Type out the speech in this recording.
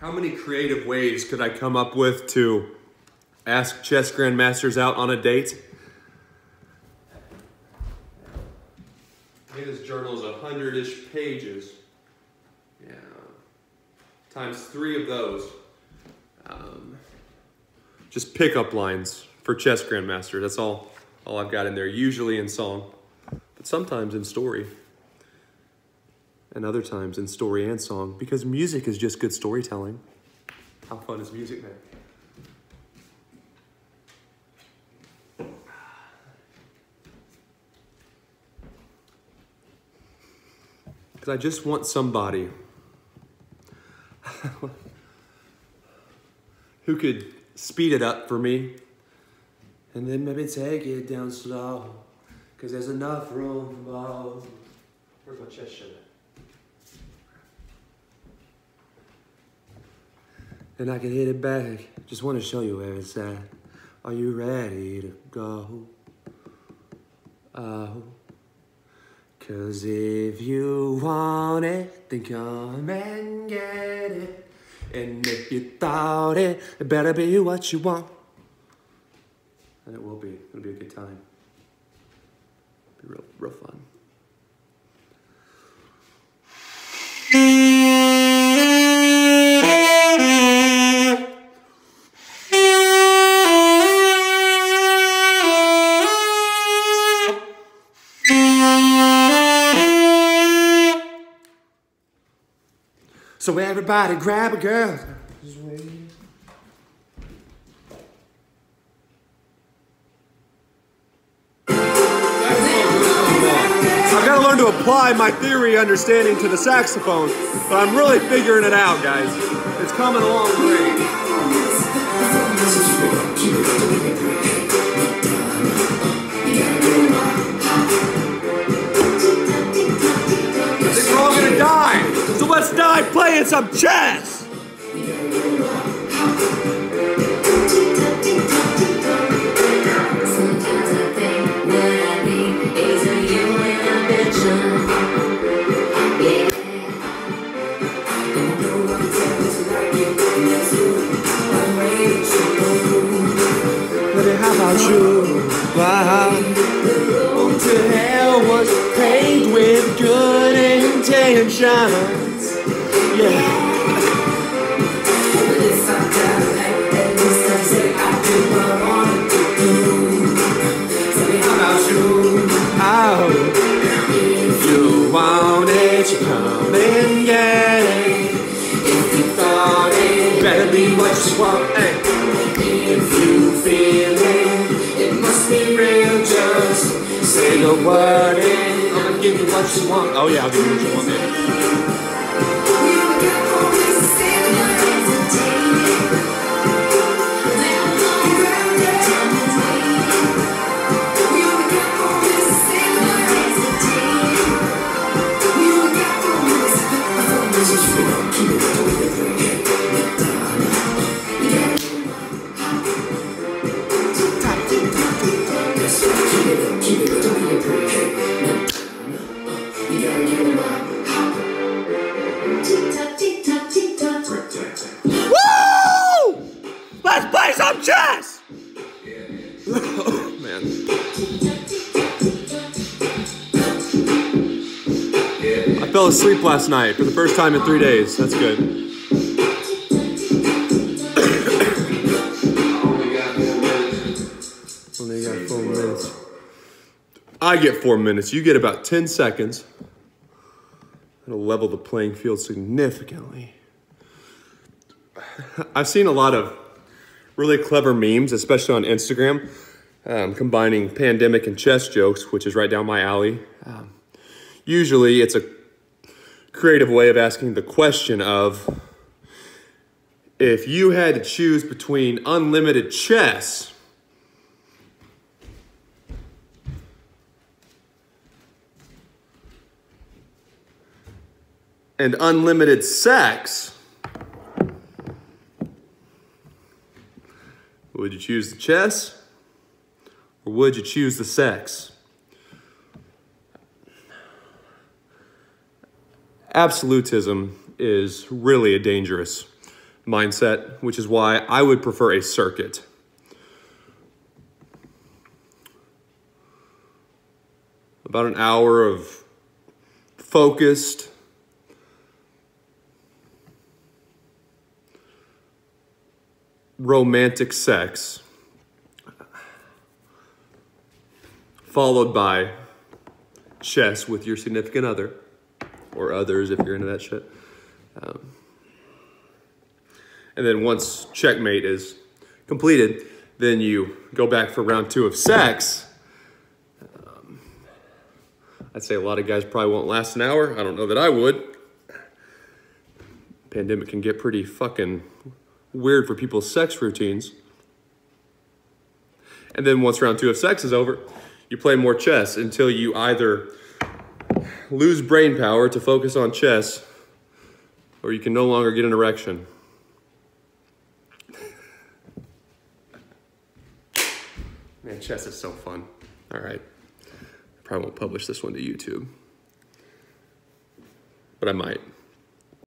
How many creative ways could I come up with to ask chess grandmasters out on a date? I think this journal is a hundred-ish pages. Yeah, times three of those. Um, just pickup lines for chess grandmaster. That's all. All I've got in there. Usually in song, but sometimes in story and other times in story and song because music is just good storytelling. How fun is music, man? Because I just want somebody who could speed it up for me and then maybe take it down slow because there's enough room for both. Where's my chest? And I can hit it back. Just want to show you where it's at. Are you ready to go? Oh. Cause if you want it, then come and get it. And if you thought it, it better be what you want. And it will be. It'll be a good time. Be real, real fun. So everybody grab a girl. I've got to learn to apply my theory understanding to the saxophone, but I'm really figuring it out, guys. It's coming along great. Some chess. You? Wow. To hell was paved with good intentions. Oh yeah, I'll give you what you want. Man. Man. I fell asleep last night for the first time in three days. That's good. Only got four minutes. I get four minutes. You get about 10 seconds. It'll level the playing field significantly. I've seen a lot of really clever memes, especially on Instagram, um, combining pandemic and chess jokes, which is right down my alley. Um, usually, it's a creative way of asking the question of if you had to choose between unlimited chess and unlimited sex. Would you choose the chess or would you choose the sex? Absolutism is really a dangerous mindset, which is why I would prefer a circuit. About an hour of focused, romantic sex, followed by chess with your significant other or others if you're into that shit. Um, and then once checkmate is completed, then you go back for round two of sex. Um, I'd say a lot of guys probably won't last an hour. I don't know that I would. Pandemic can get pretty fucking weird for people's sex routines. And then once round two of sex is over, you play more chess until you either lose brain power to focus on chess or you can no longer get an erection. Man, chess is so fun. All right. I probably won't publish this one to YouTube, but I might.